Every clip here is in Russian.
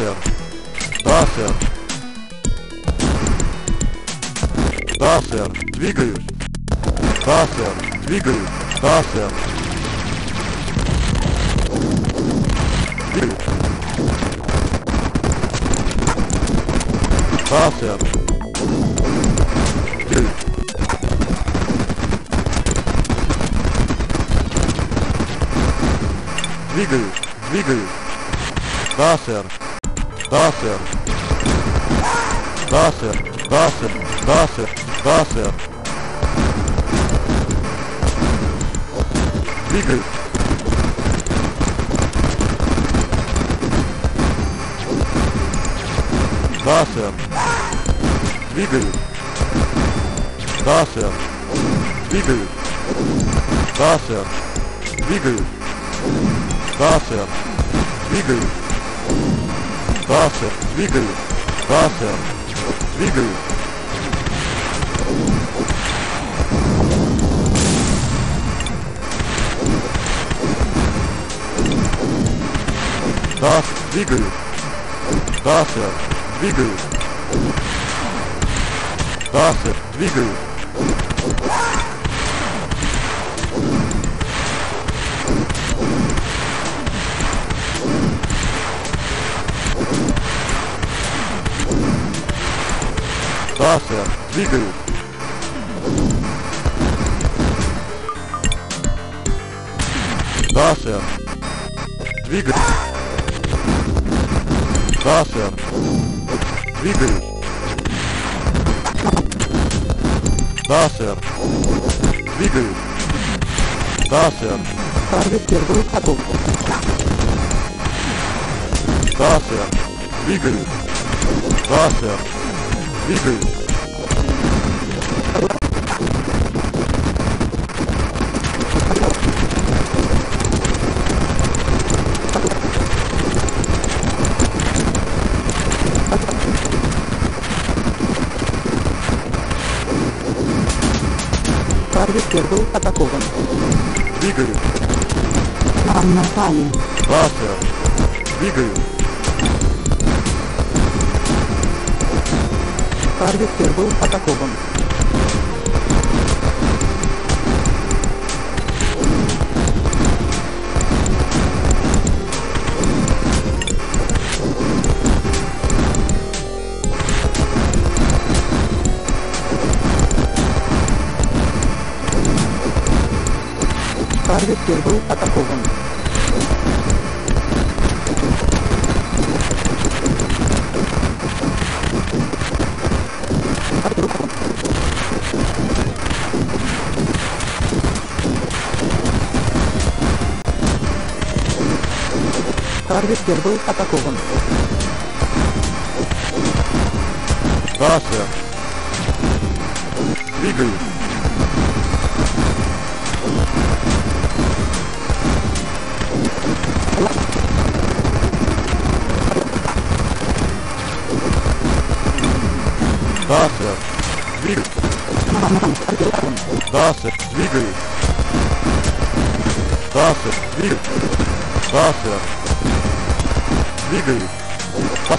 Battlefield. Riegel. Wasser. Riegel. Wasser. Riegel. Wasser. Riegel. Das Riegel. Wasser. Riegel. Wasser. Riegel. Wasser. Wie du. Wasser. Zwiebel. Wasser. Zwiebel. Wasser. Zwiebel. Wasser. Wasser. Zwiebel. Wasser. Zwiebel. Крюкер был атакован. Двигаю. Нам напали. Ластер. Двигаю. Крюкер был атакован. Крепкер был атакован. Харвестер был атакован. Да, сэр. Двигаю. Да, сэр. Двигаюсь. Да, сэр. Двигаюсь. Да, сэр. Двигаюсь. Да, сэр. Двигаюсь. Да,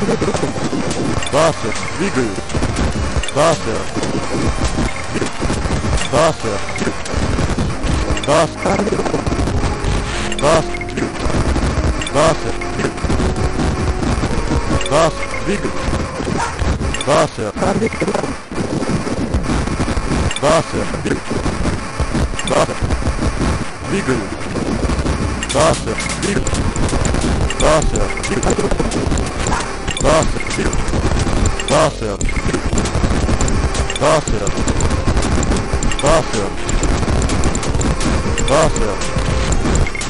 сэр. Да, сэр. Двигаюсь. Да, сэр. Да, сэр. Да, сэр. Да, сэр. Да, сэр. Да, сэр. Двигаюсь. Wasser. Wasser. Wasser. Wiegel. Wasser. Wiegel. Wasser. Wiegel. Wasser. Wiegel. Wasser. Wasser. Wasser. Wasser.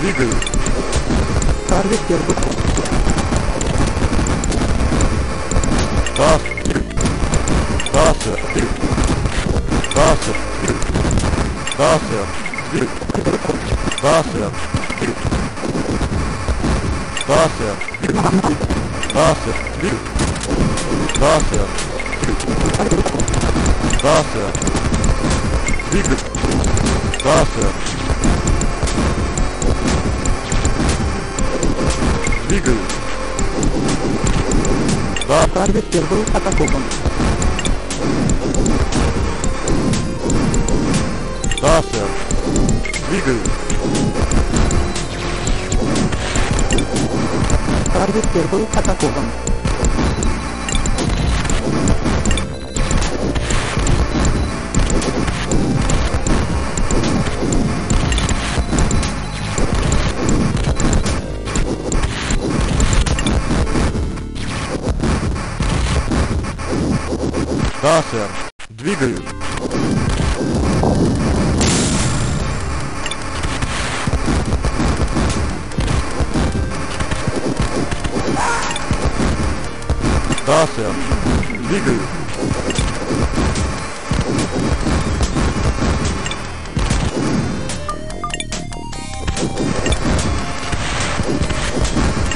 Wiegel. Target der Wasser. Да, сэр. Да, сэр. Да, сэр. Да, сэр. Да, сэр. Да, сэр. Да, сэр. Да, сэр. Двигай. Да, сэр. Двигай. Да, Тарвис первый атакован. Двигаюсь. Таргет был атакован. Да, сэр. Двигаюсь. Да, сэр. Двигаюсь.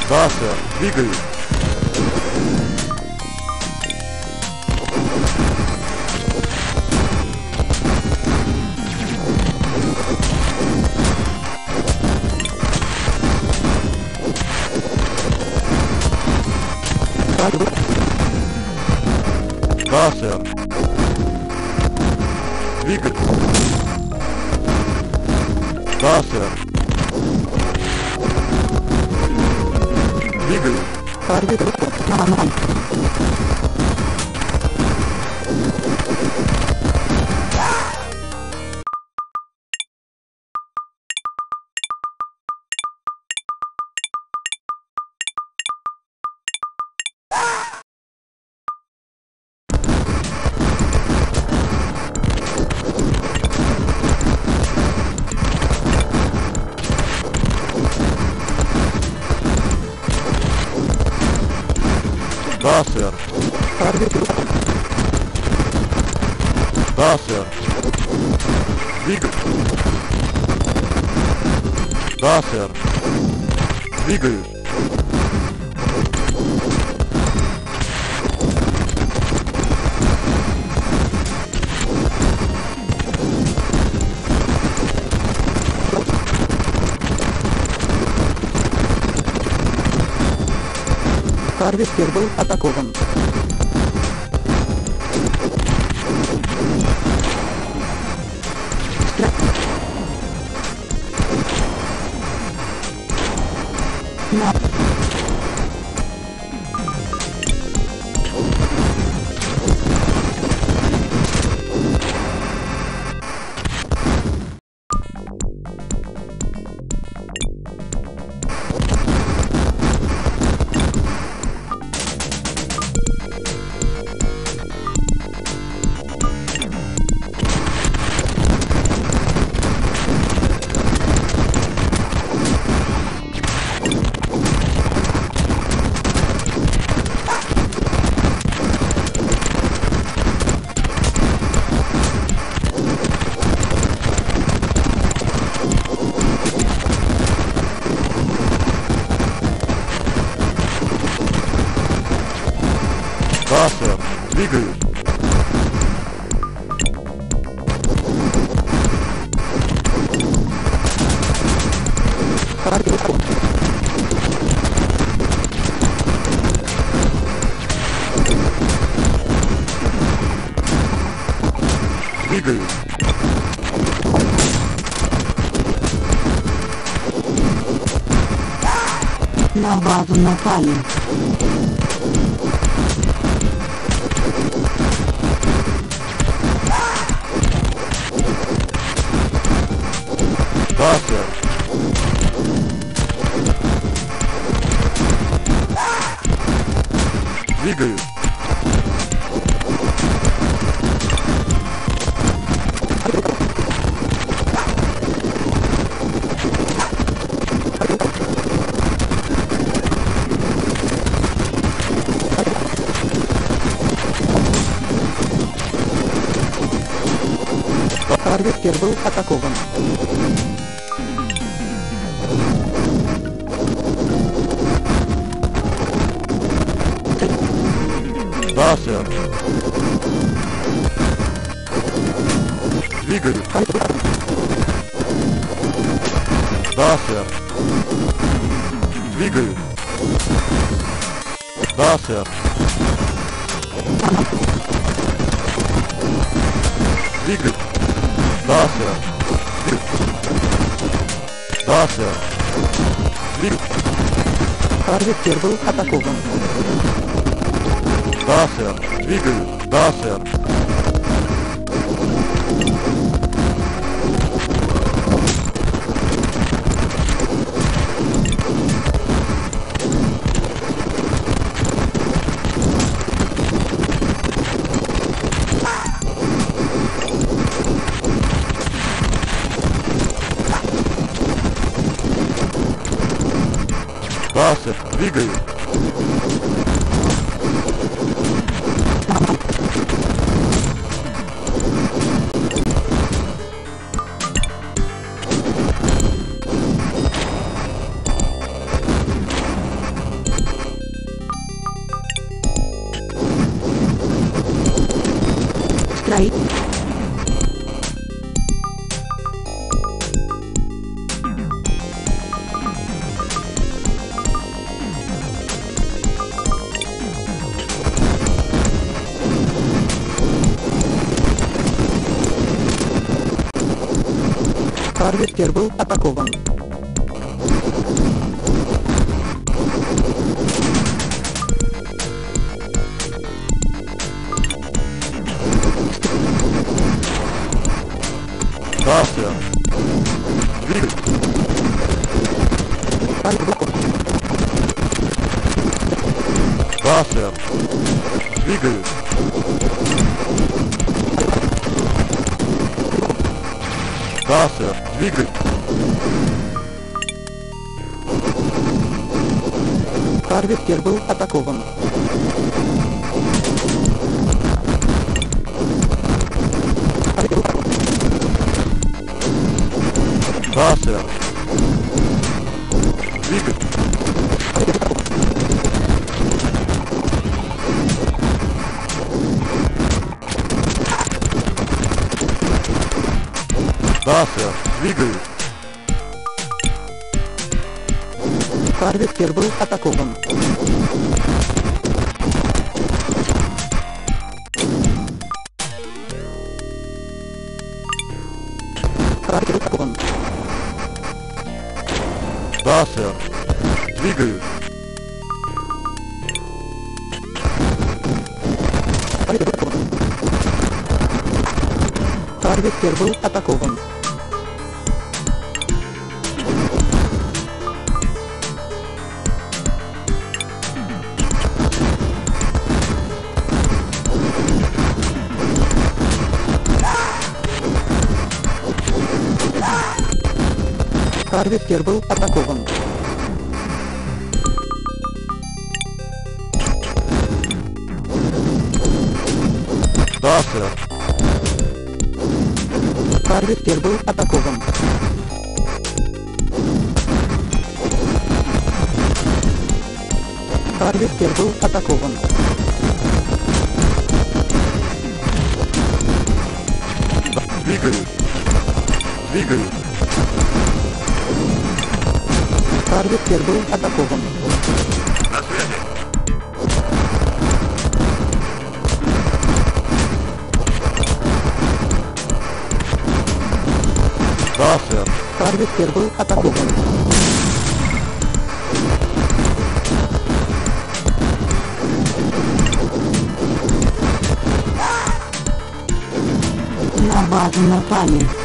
Да, сэр. Двигаюсь. Двигаюсь. На базу напали. Да, сэр. Двигаюсь. Таргет был атакован. Да, сэр. Двигаюсь. Да, сэр. Двигаюсь. Да, сэр. Да, сэр. Да, сэр. Двигай. Харвестер был атакован. Да, сэр. Двигаю. Да, сэр. Да, Харвестер был атакован. Харвестер был атакован. Да, сэр. Двигай. Харвестер был атакован. Да, сэр. Двигаю. Харвестер был атакован. Базу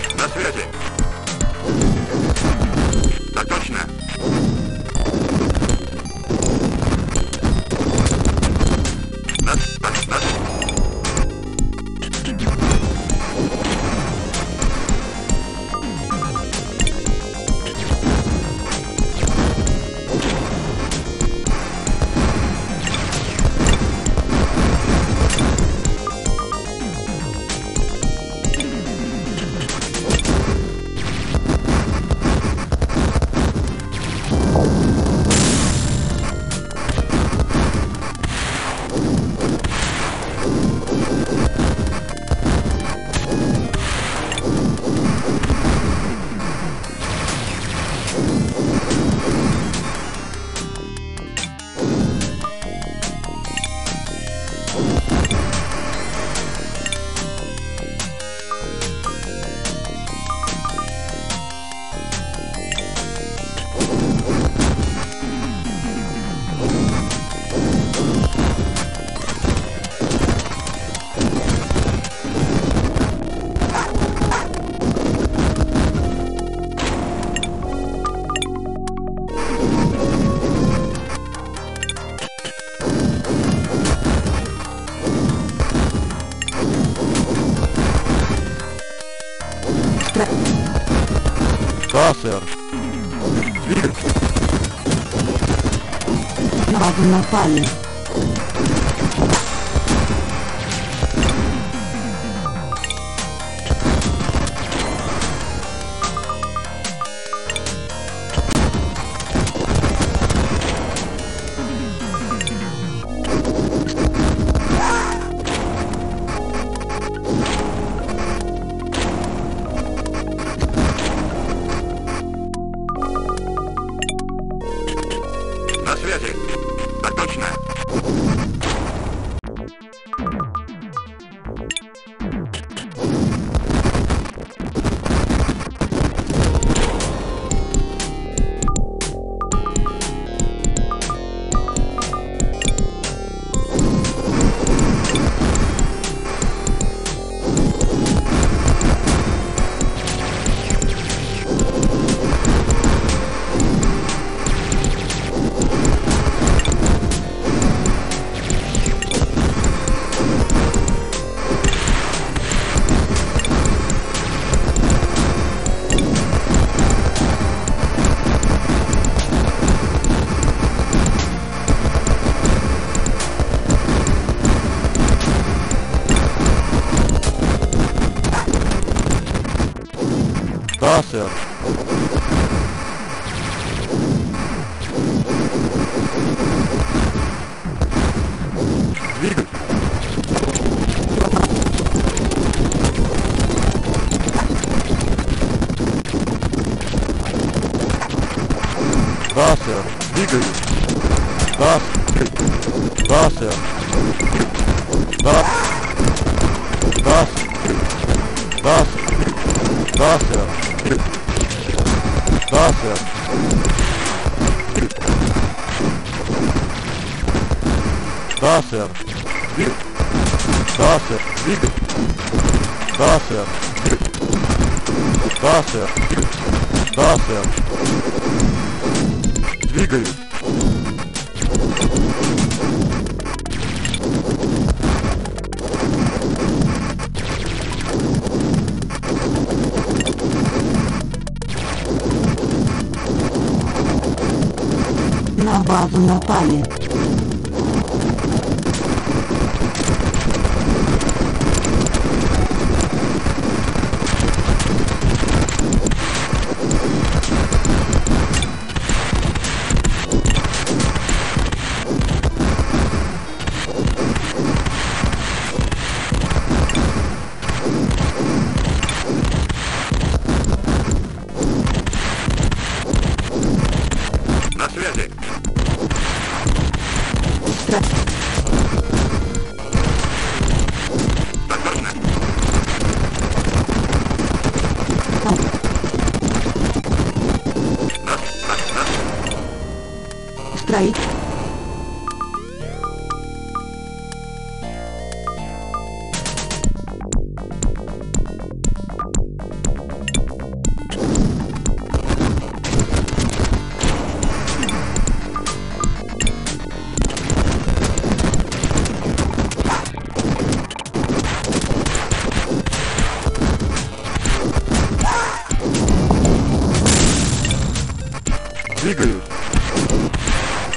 Juan. актер попали.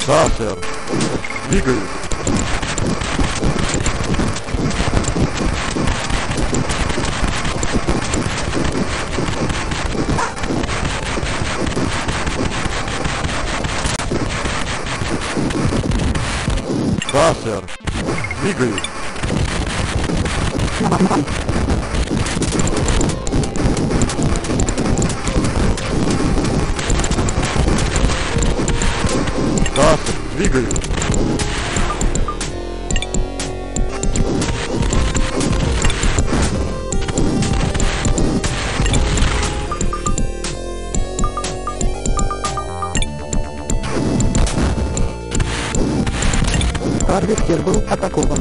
Да, сэр. Двигаю. Да, сэр. Двигаю. Двигаю. Арвестер был атакован.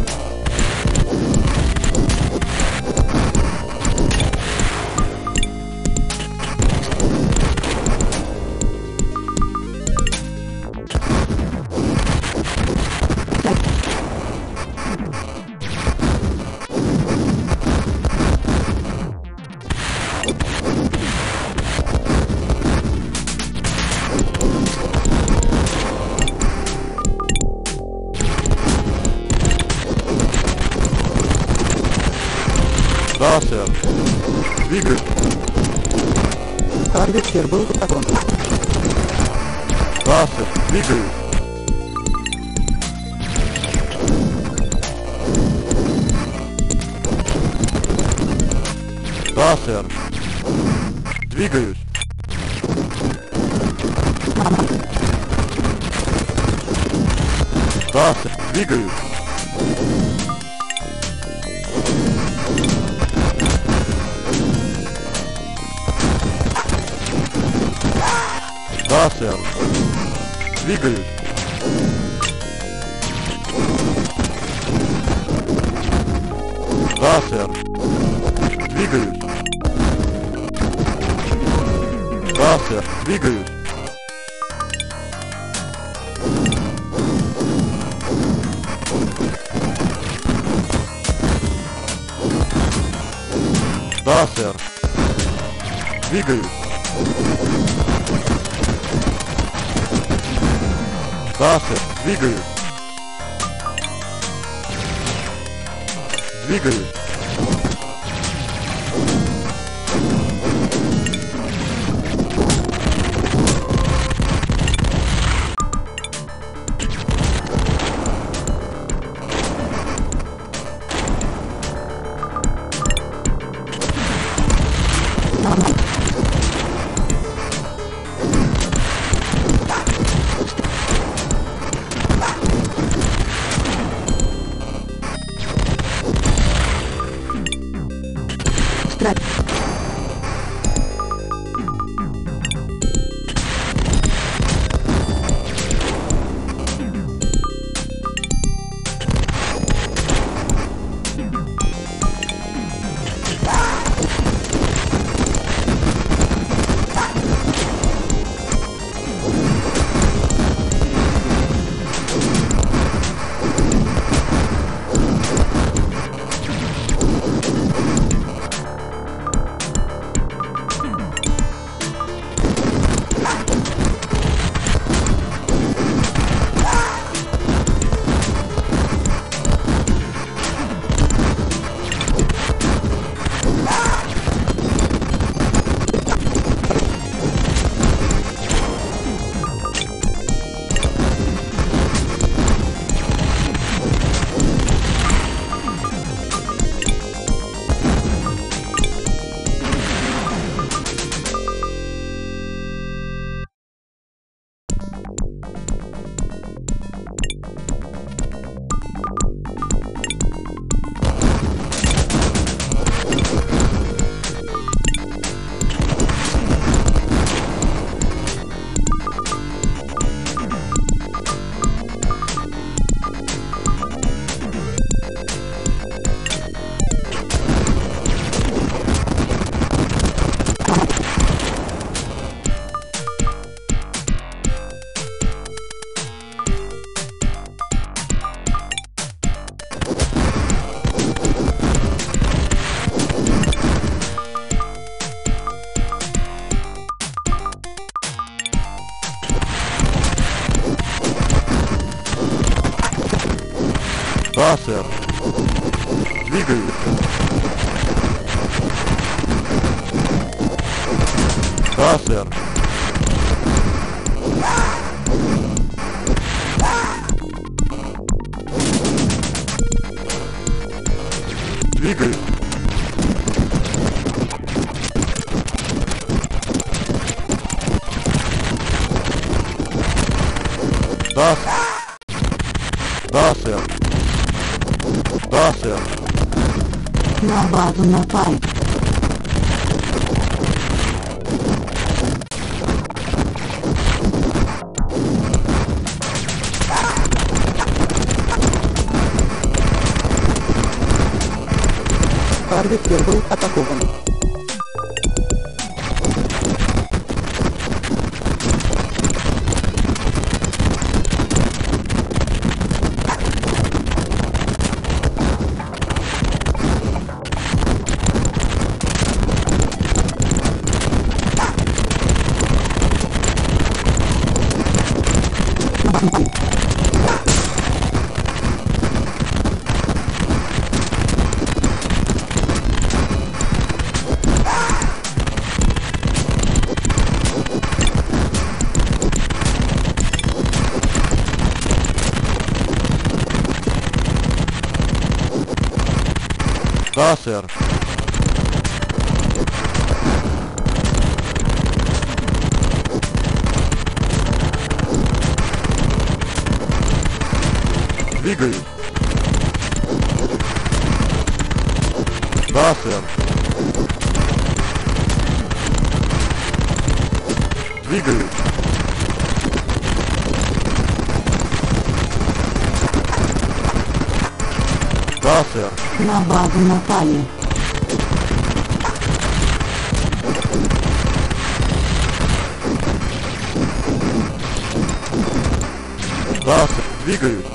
not like двигают. Да, сэр. На базу напали. Да, сэр, двигают.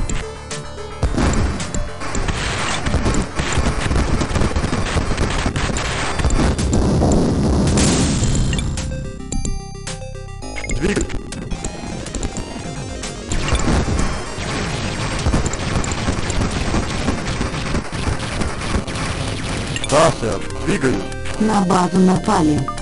na palha.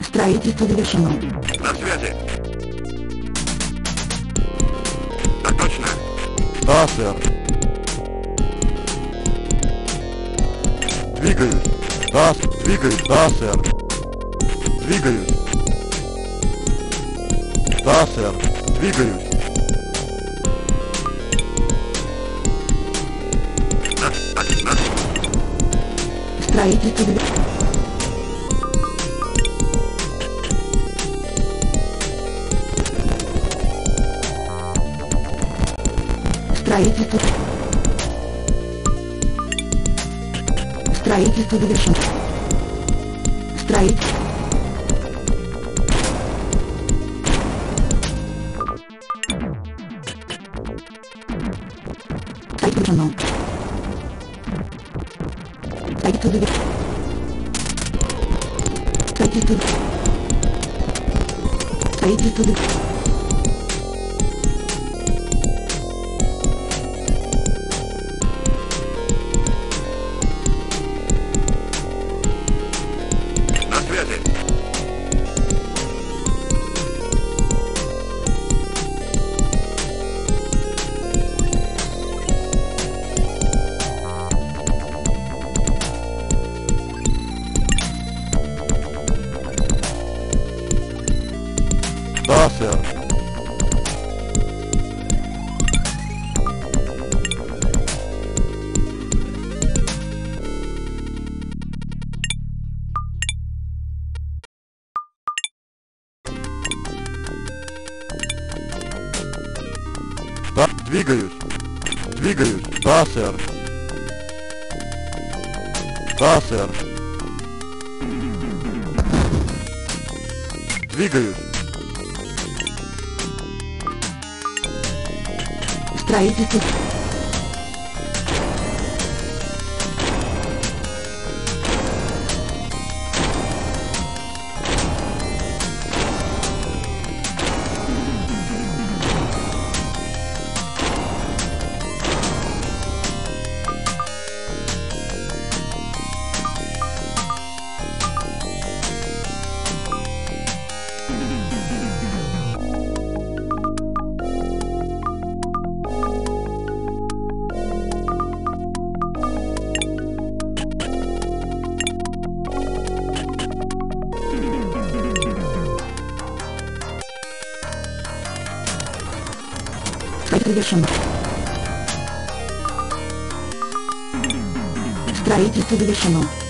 Строительство завершено. На связи. Так точно. Да, сэр. Двигаюсь. Да, двигаюсь. Да, сэр. Двигаюсь. Да, сэр. Двигаюсь. Строительство. Строительство... Строительство завершено. Строительство Строительство Сэр. Да, двигаюсь. Двигаюсь. Да, сэр. Да, сэр. Двигаюсь. Строительство... Строительство завершено. Строительство завершено.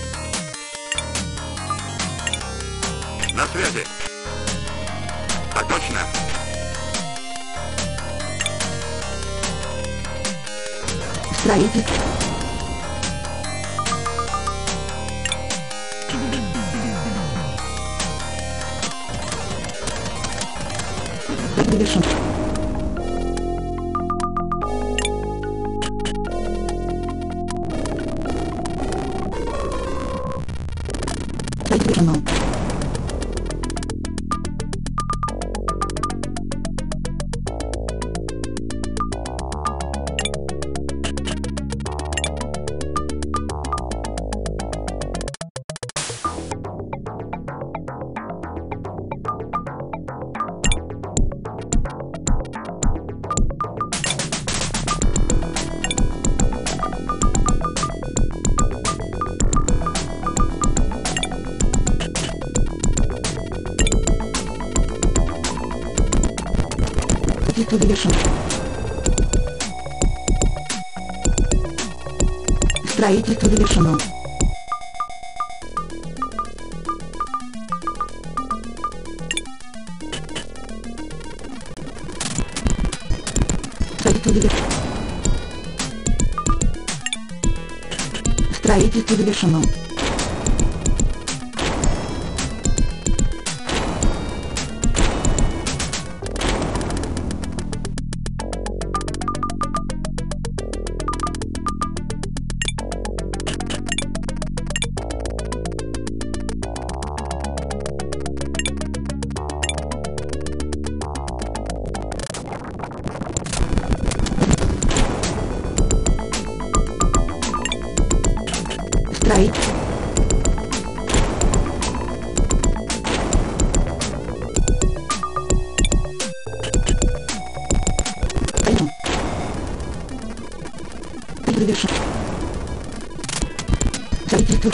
Строительство завершено. Строительство завершено. Строительство завершено. Завершен. Строительство.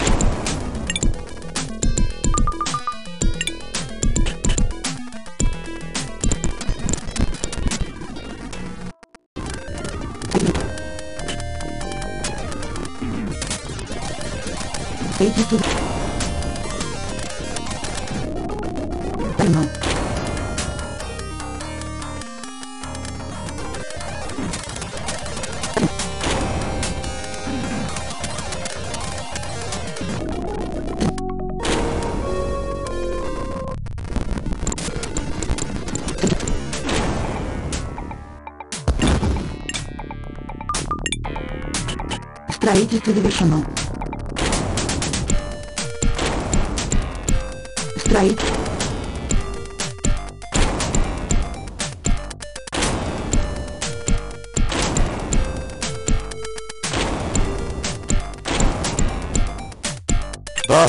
Строительство. Строительство завершено. Строить. Да,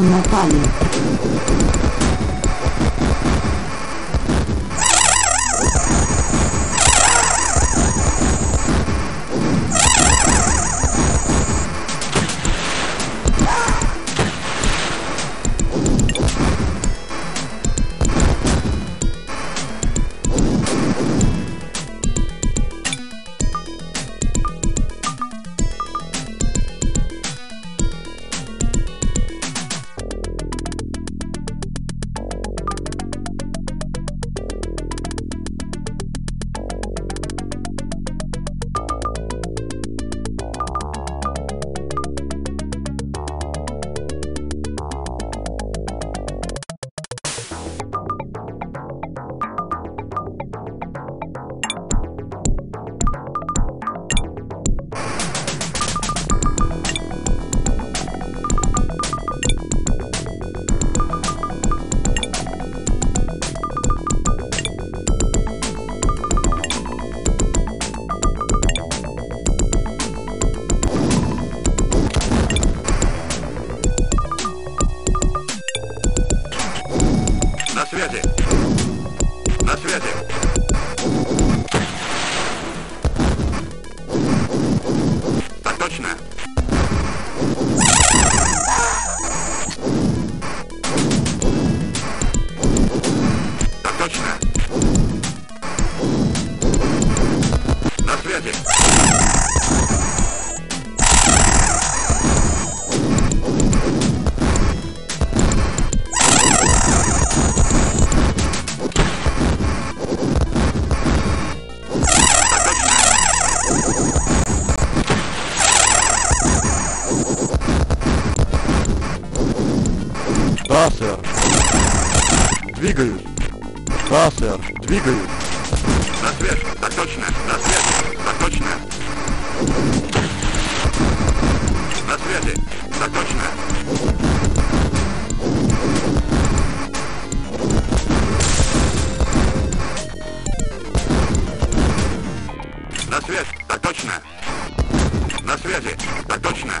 напали. Двигаюсь. Да, сэр. Двигаюсь. На связь. Так точно. На связи. Так точно. На связи. Так точно. На связь. Так точно. На связи. Так точно.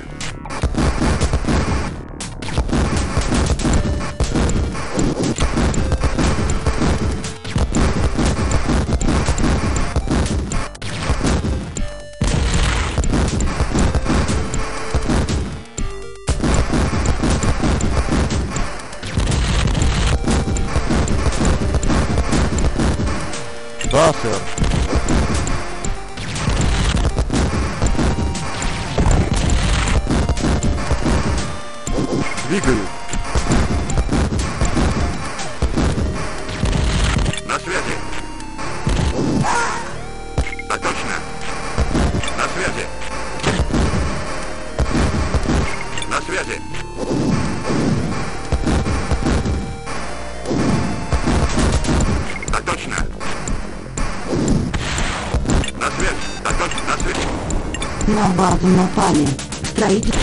Базу напали. Строитель...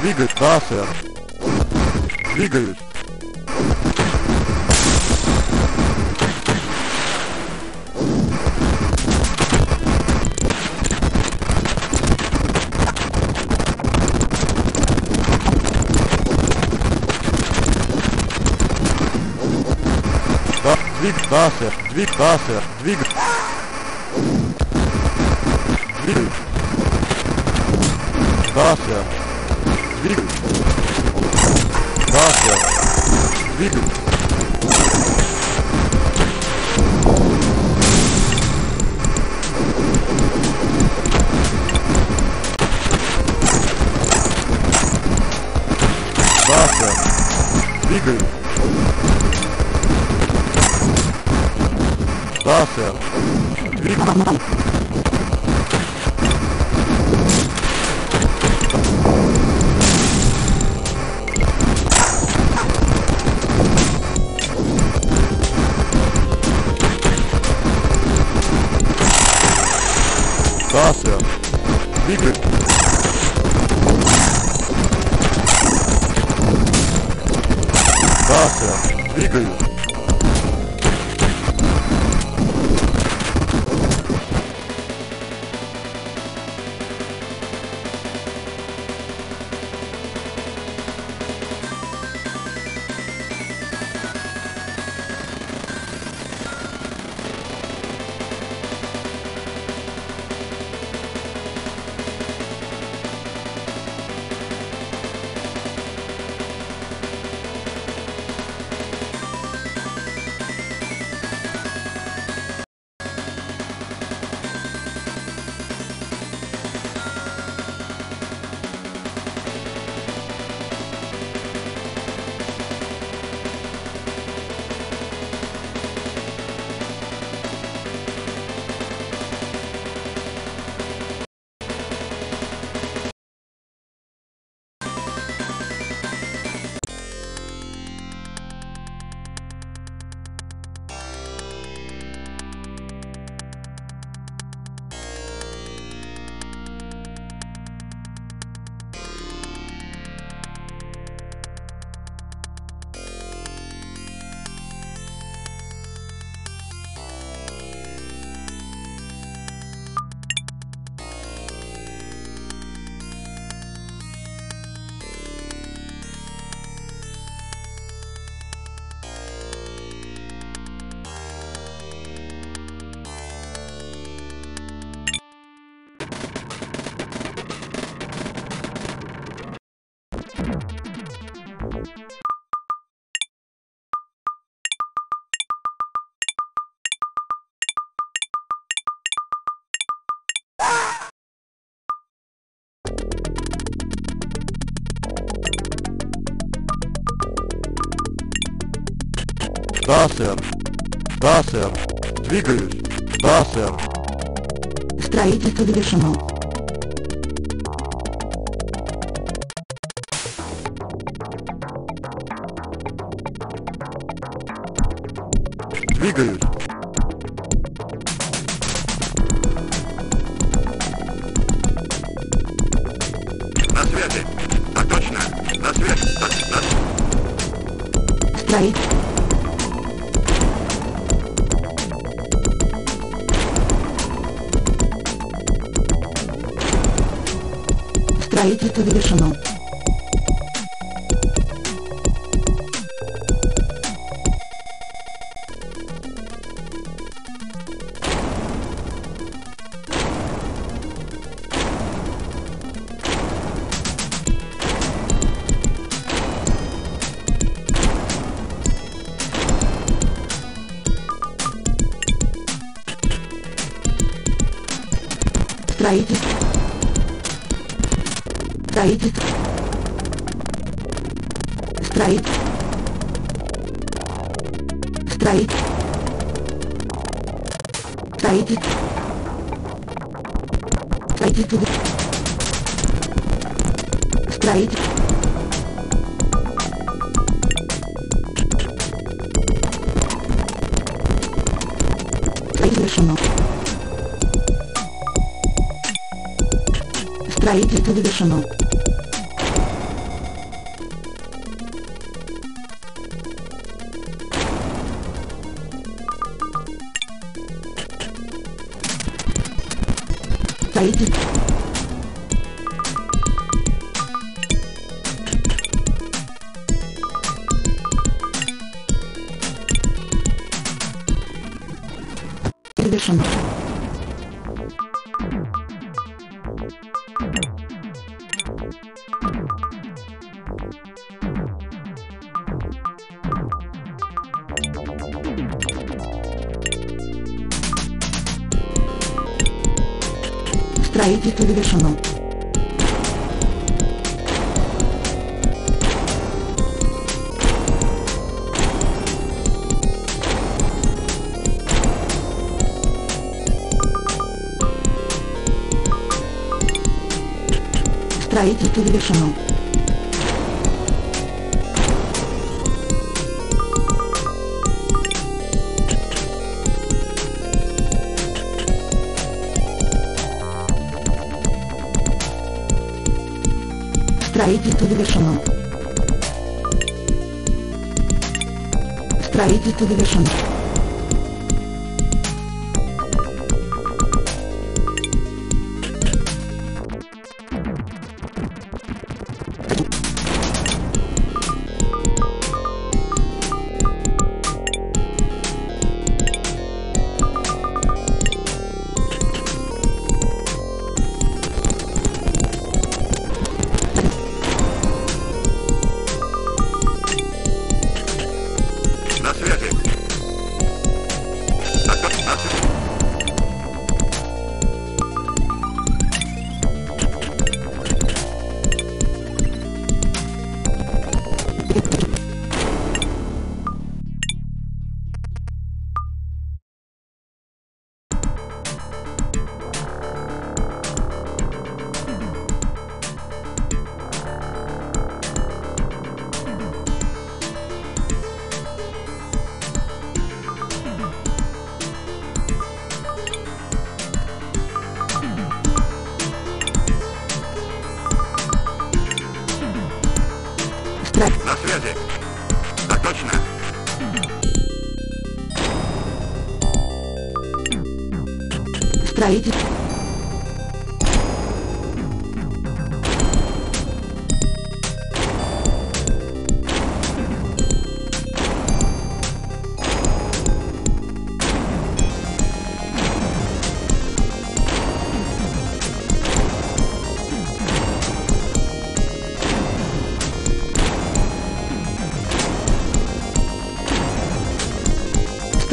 Двигаюсь, да, сэр. Двигаюсь. Да, двиг, да, сэр, двиг, да, сэр, двиг. Двигаюсь. Да, сэр. Да, сэр. Да, сэр. Двигаюсь. Да, сэр. Строительство завершено. Двигаюсь. Завершено. Строительство завершено. Строительство завершено. Строительство завершено.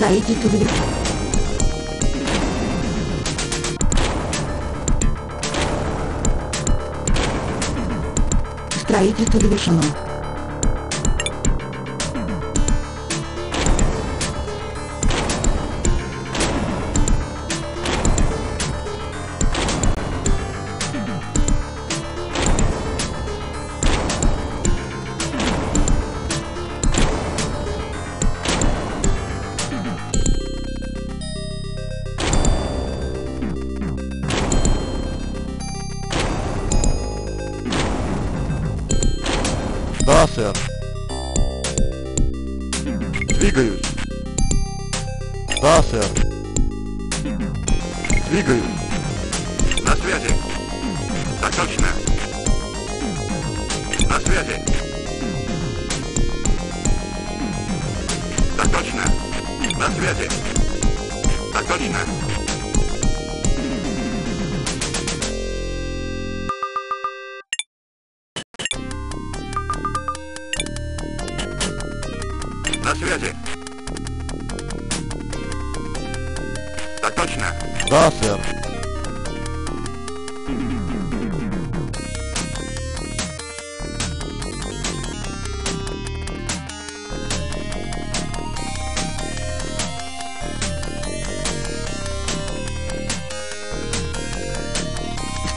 Строительство завершено. Строительство завершено.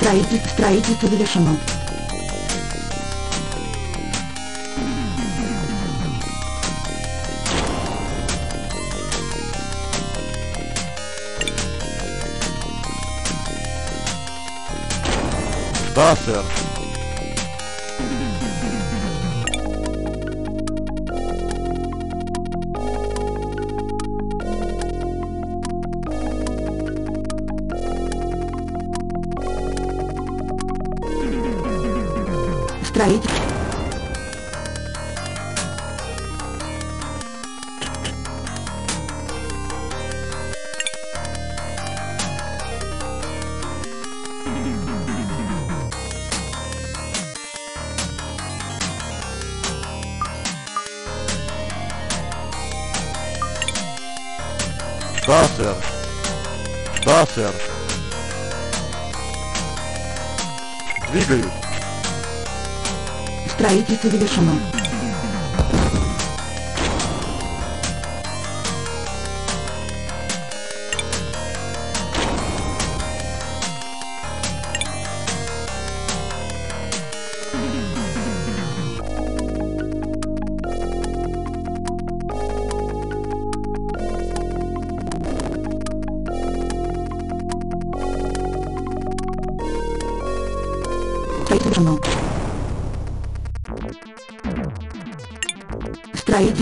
Строитель, строительство завершено. Да, сэр. Строитель. Строительство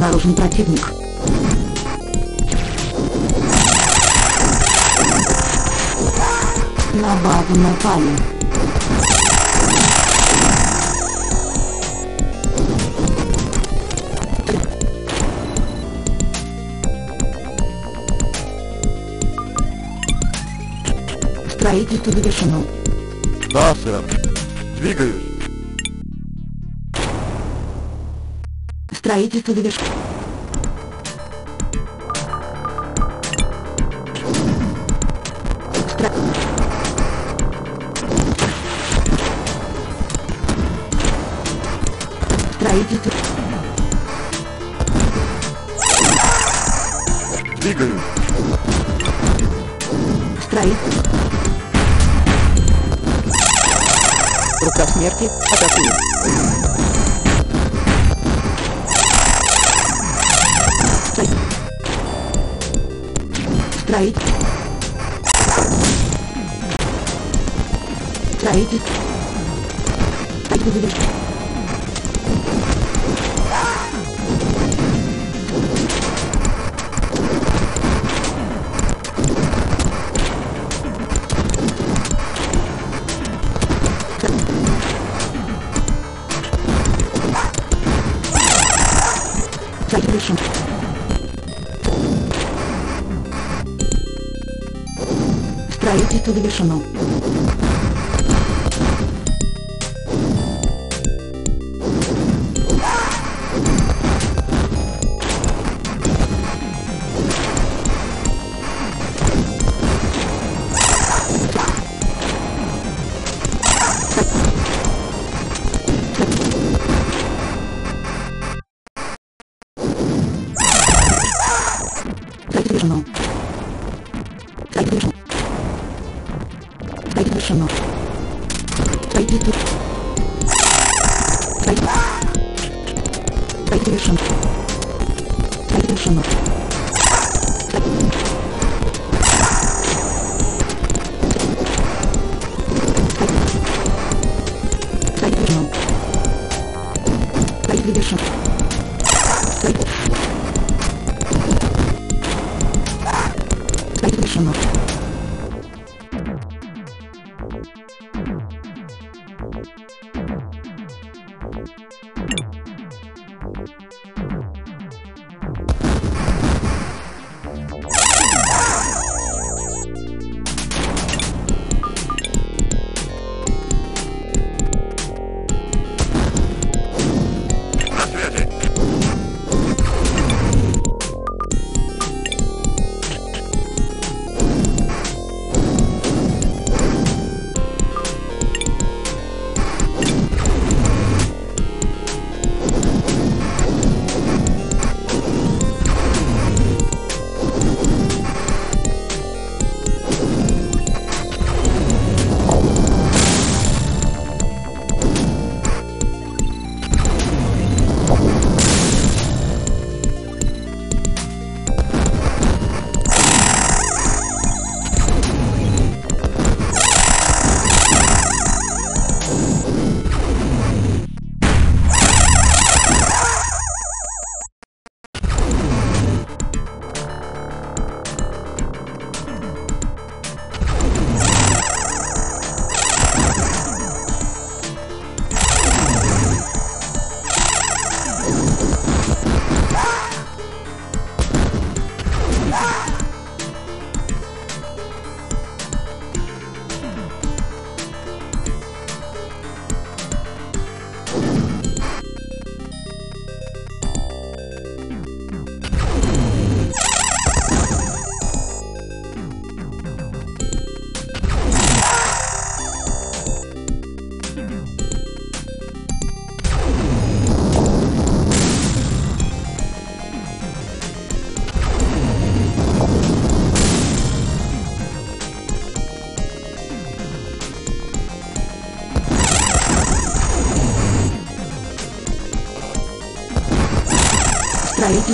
Обнаружен противник. На базу напали. Строительство завершено. Да, сэр. Двигаюсь. Строительство завершено. Стро- Строительство. Двигаюсь. Строительство. Рука смерти атакует. Строительство. Строительство. Строительство завершено. Строительство завершено. Строительство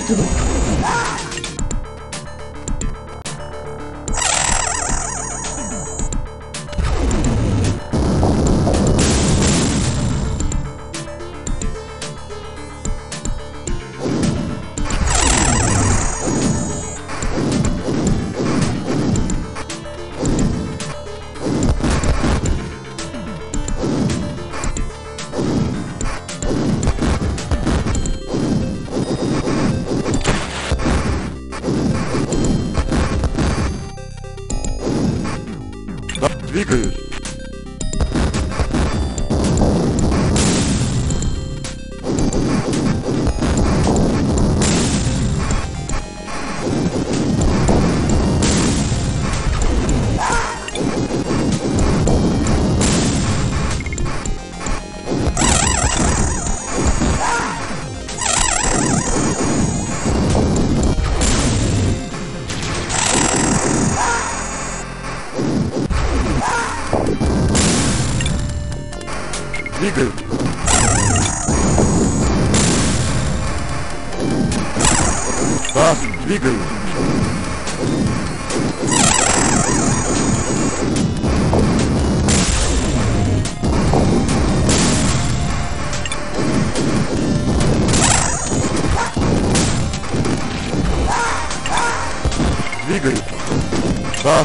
Строительство. Да, Да,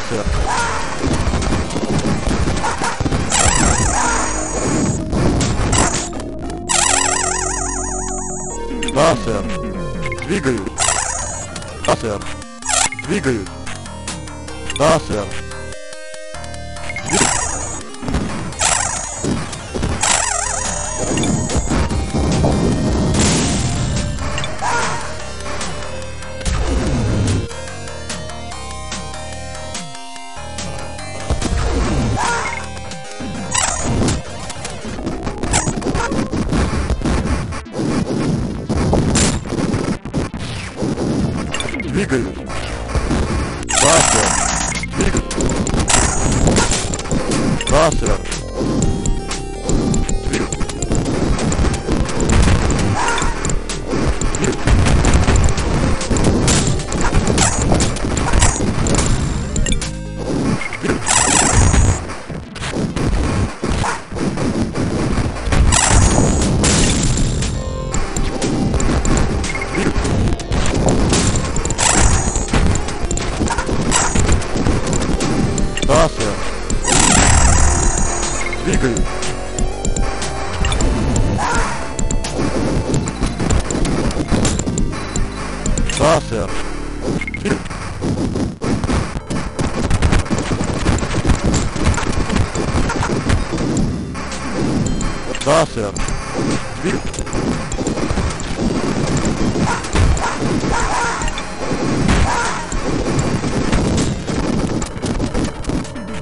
Tá certo.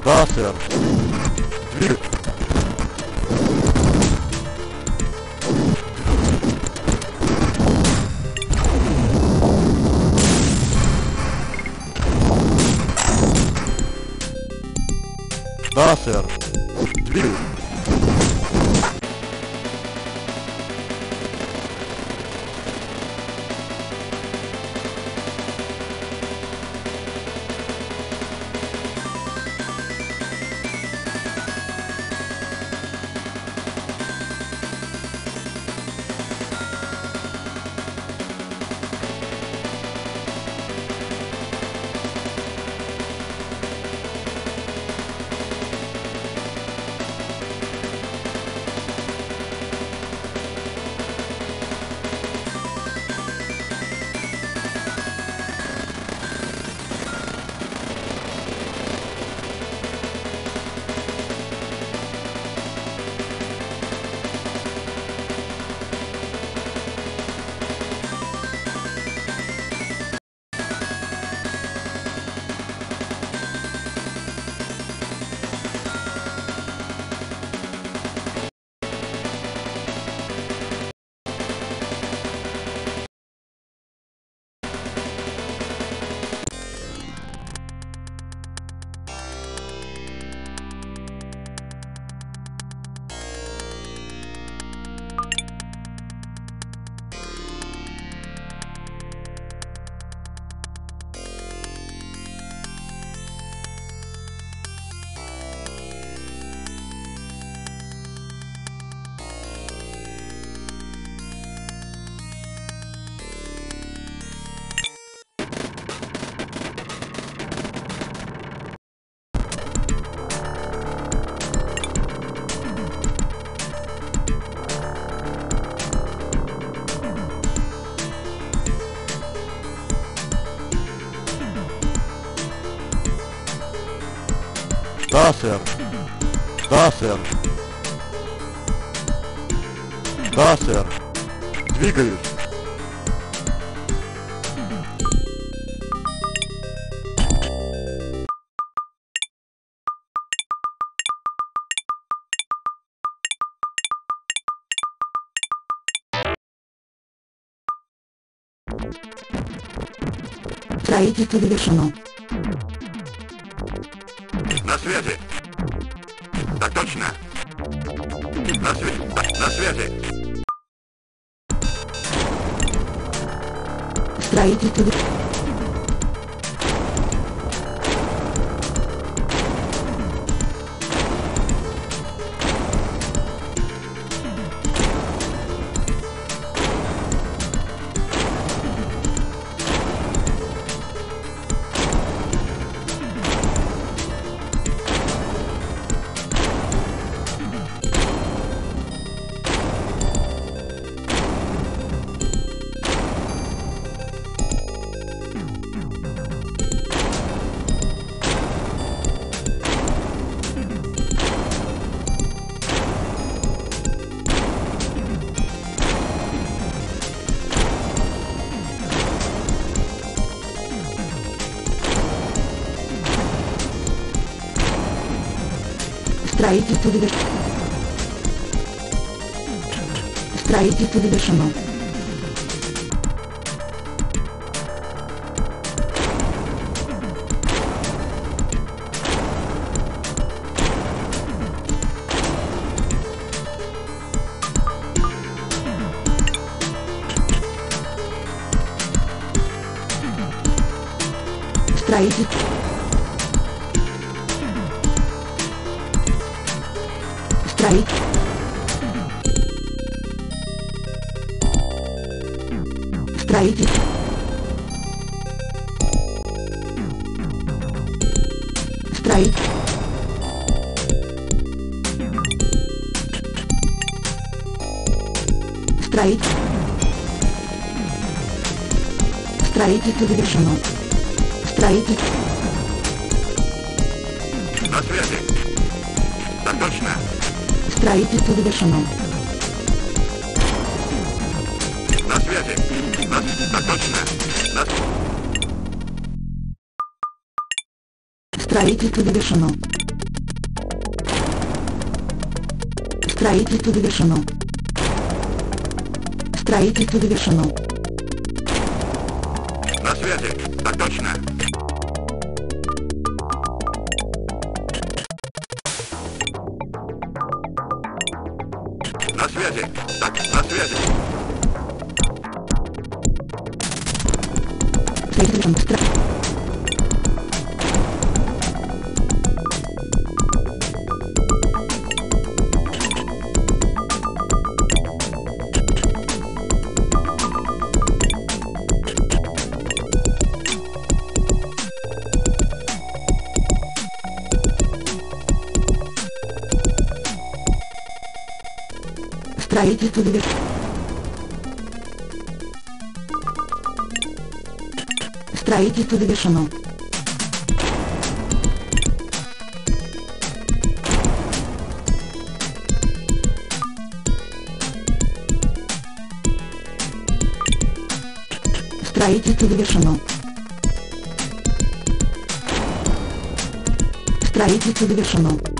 Tá certo. Да, сэр. Да, сэр. Да, сэр. Двигаюсь. Строительство завершено. la actitud. Extrair de tudo da... Extrair de tudo da chamada. Строительство завершено. Строитель. На связи. Так точно. Строительство завершено. На связи. На... Так точно. На... Строительство завершено. Строительство завершено. Строительство завершено. Строительство завершено. Строительство завершено. Строительство завершено.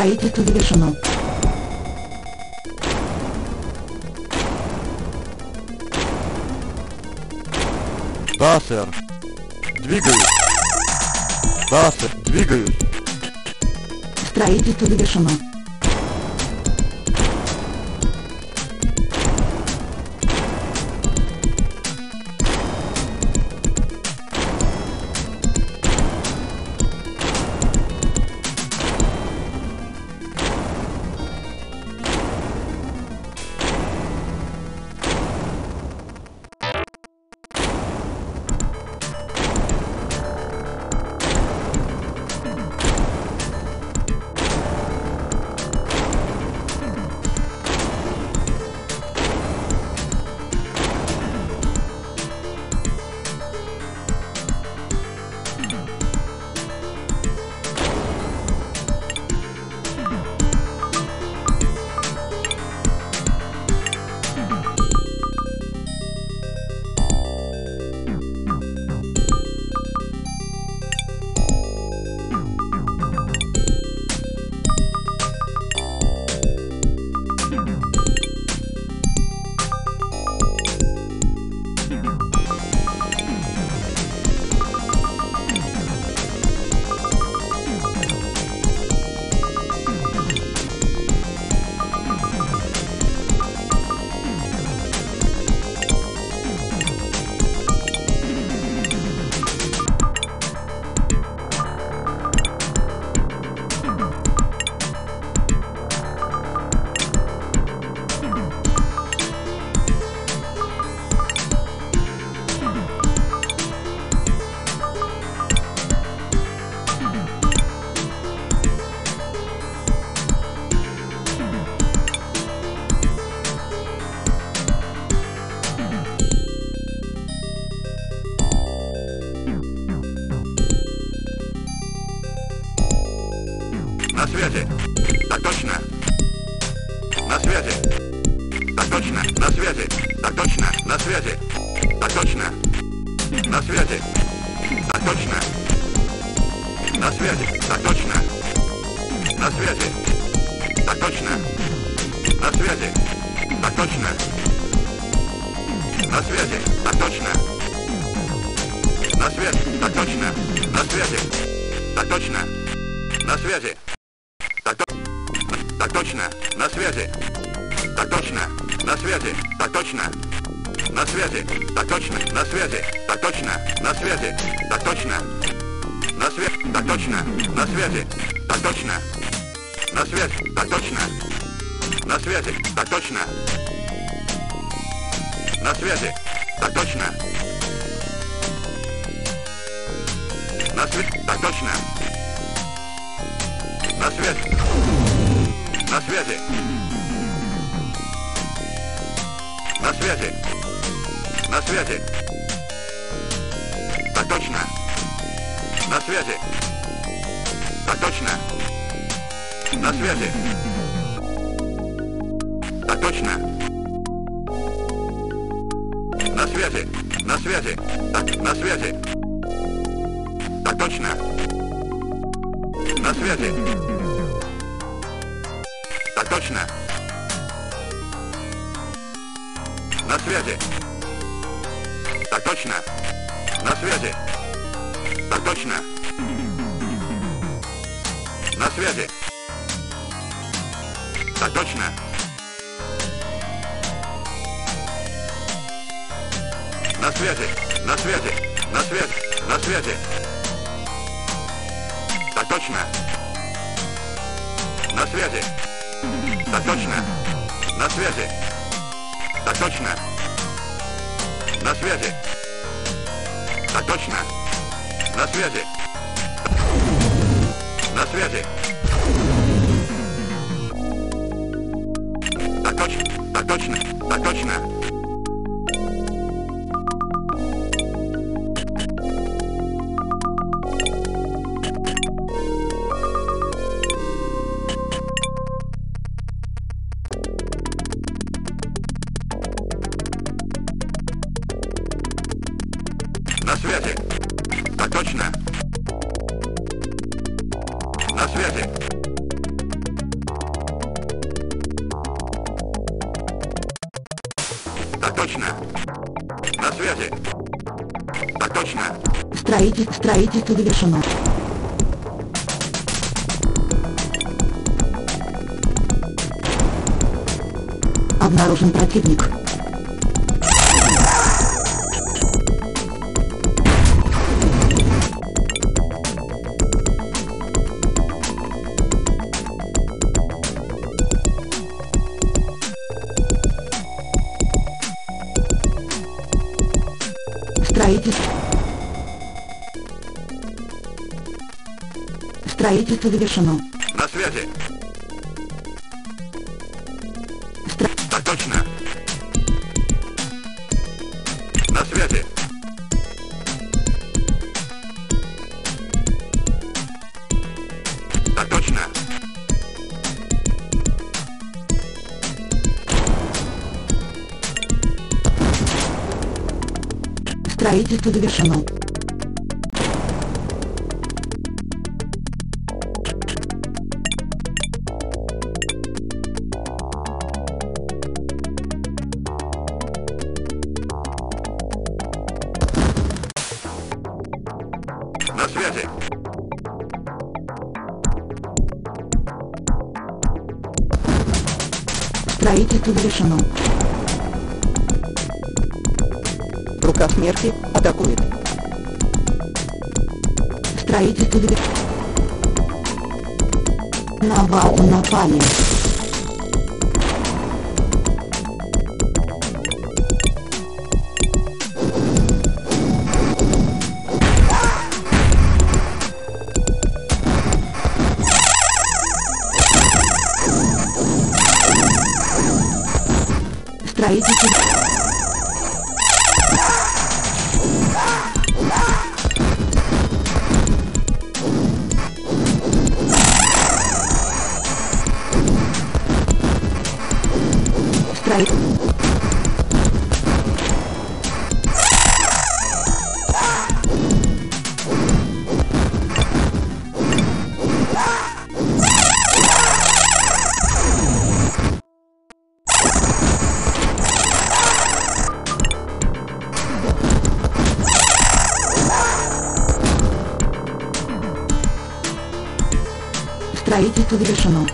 Строительство завершено. Да, сэр. Двигаюсь. Да, сэр, двигаюсь. Строительство завершено. На связи. На связи. На связи. Так точно. На связи. Так точно. На связи. Так точно. На связи. На связи. Так, на связи. Так точно. На связи. Точно. На связи. Так точно. На связи. Так точно. На связи. Так точно. На связи. На связи. На связи. На связи. Так точно. На связи. Так точно. На связи. Так точно. На связи. Так точно. На связи. На связи. Так точно. Так точно. Так точно. Строительство завершено. Обнаружен противник. Строительство завершено. На связи. Стро- Так точно. На связи. Так точно. Строительство завершено. разрешено. Рука смерти атакует. Строительство... Навал напали. sono.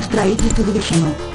Straight to division.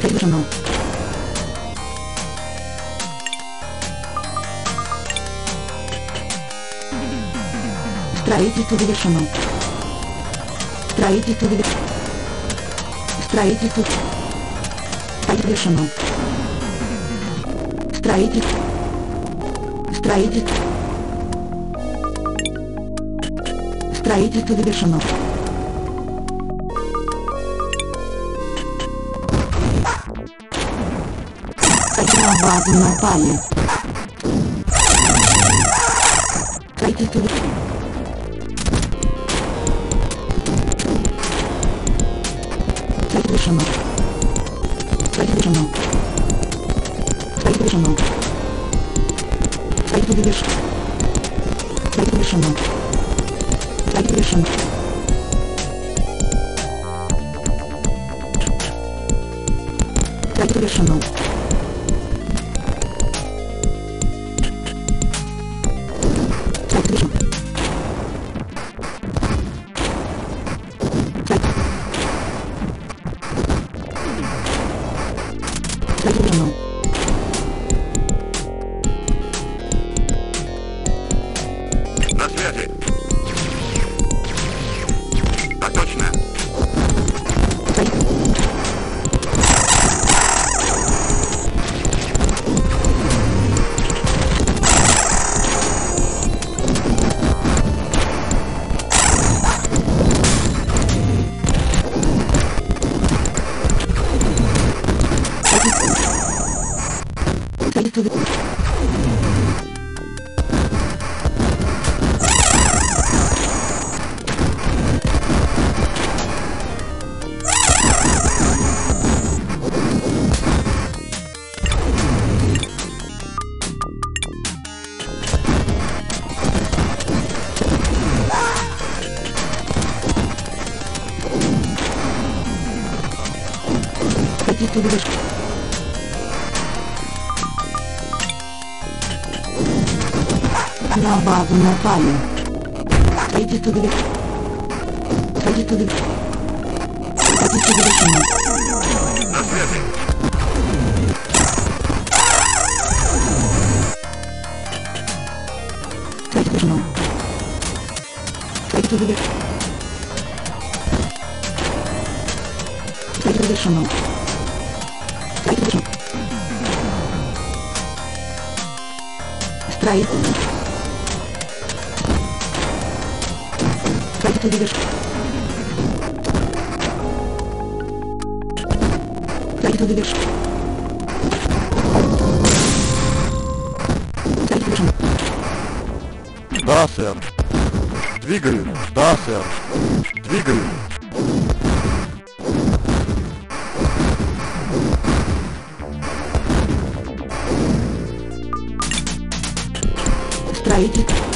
Traditional. Строительство завершено. Строительство завершено. Строительство завершено. Строительство. Строительство. Строительство завершено. Хотя базу напали. напали. analítica.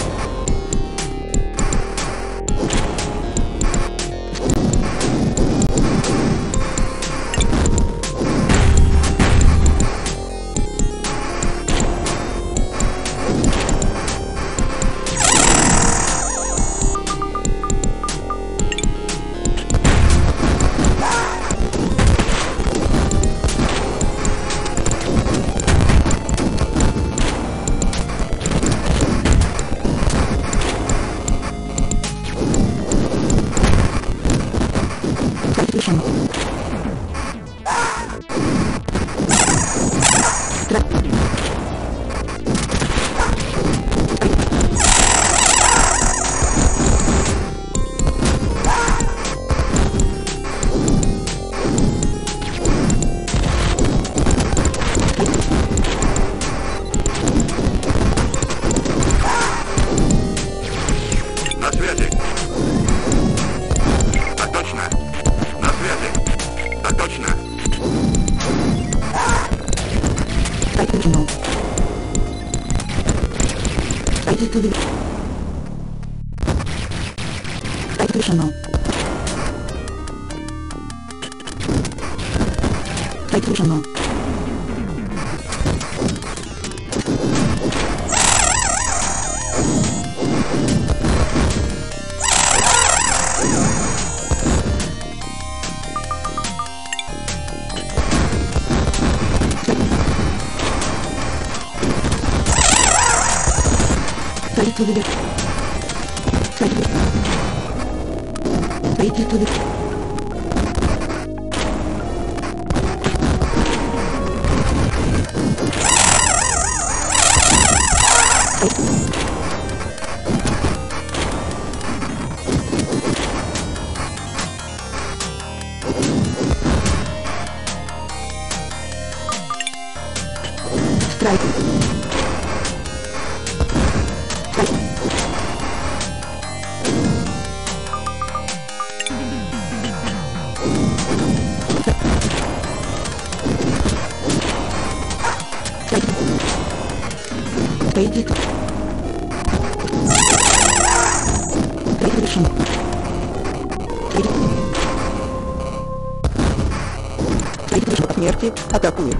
смерти атакует.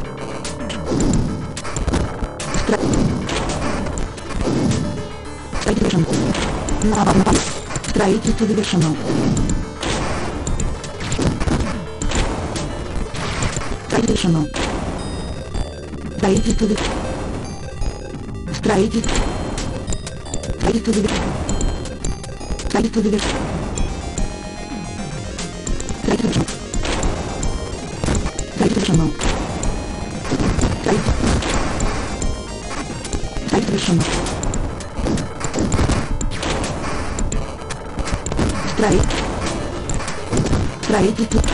Строительство завершено. Строительство завершено. Завершено. Строительство завершено. Строительство. Строительство завершено. Строительство завершено. Larry Tutu.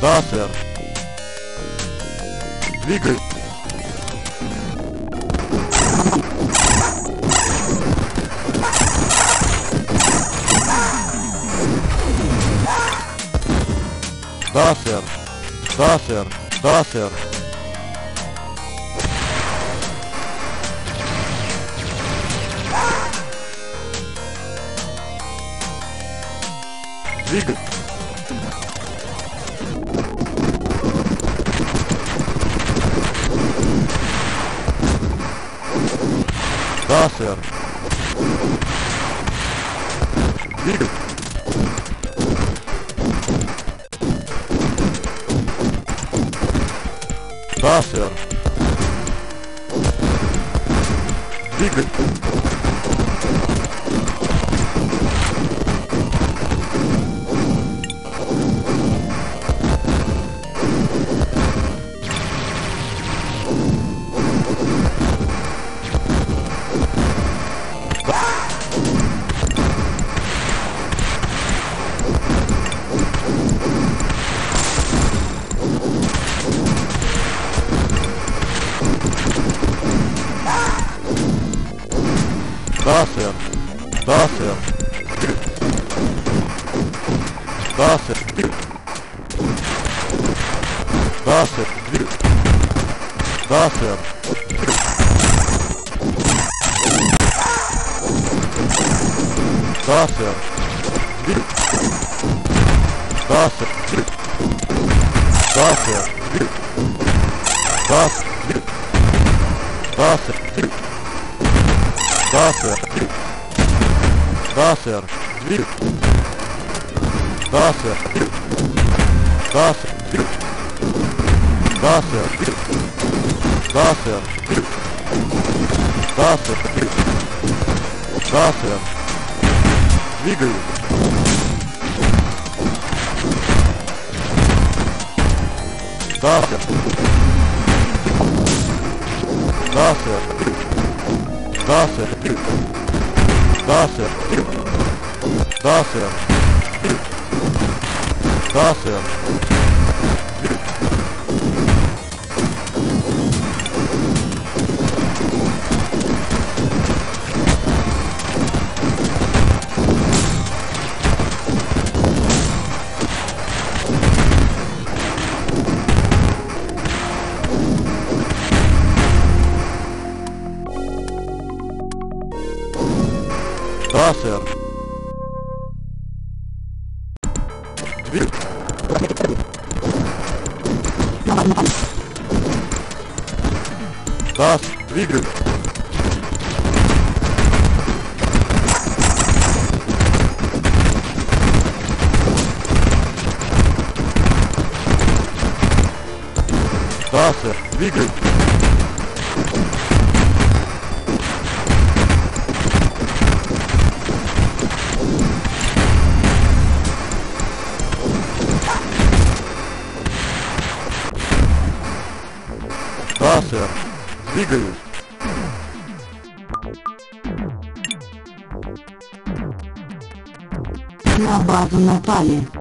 Да, сэр. Двигай. Да, сэр. Да, сэр. Да, сэр. Двигай. Nossa, velho. Vídeo. Двигаюсь. На базу напали.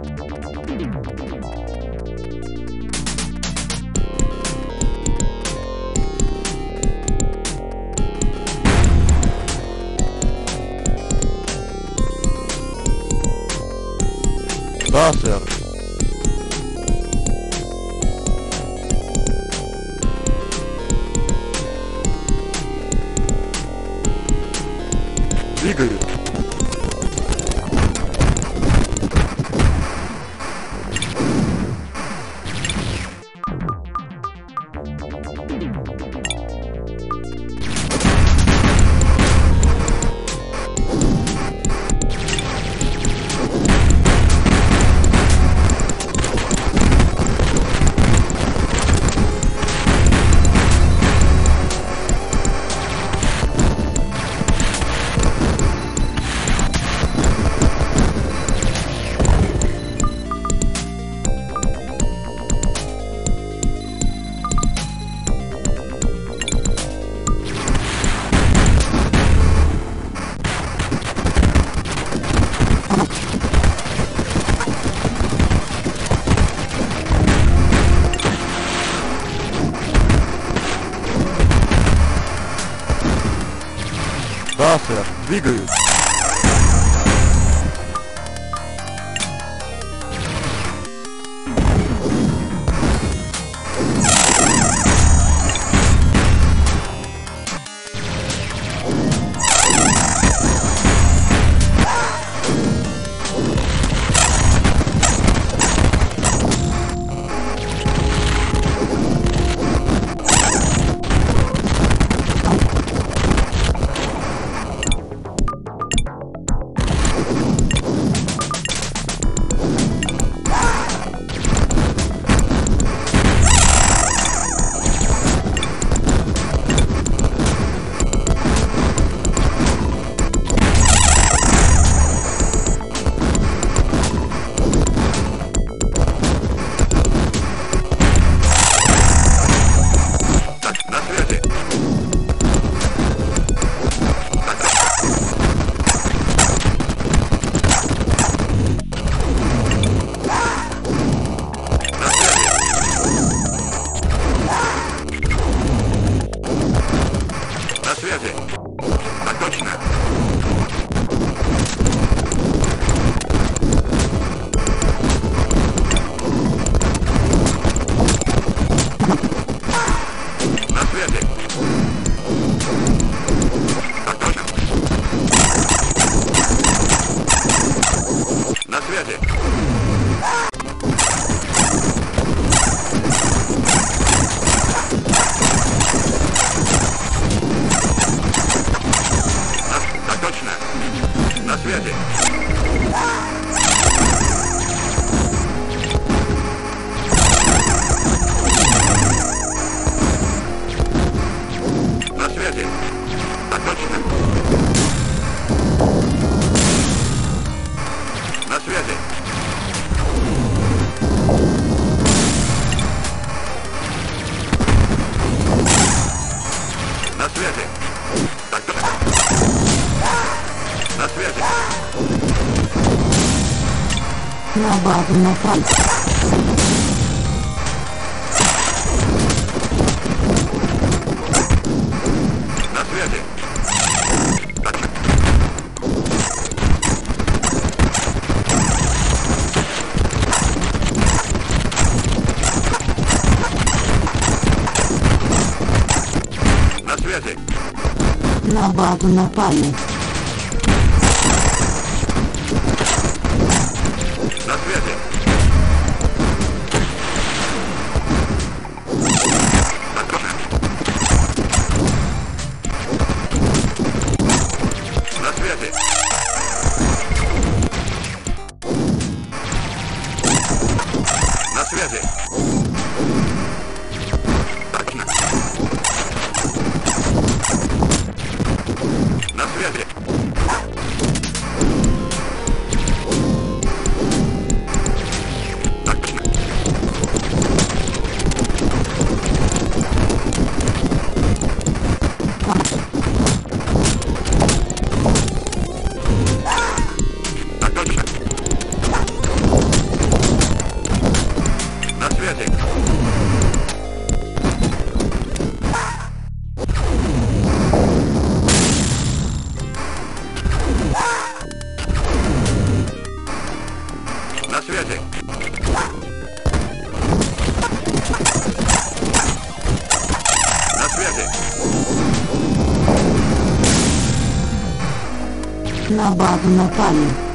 На напали. На связи. На связи. На базу напали. На базу напали.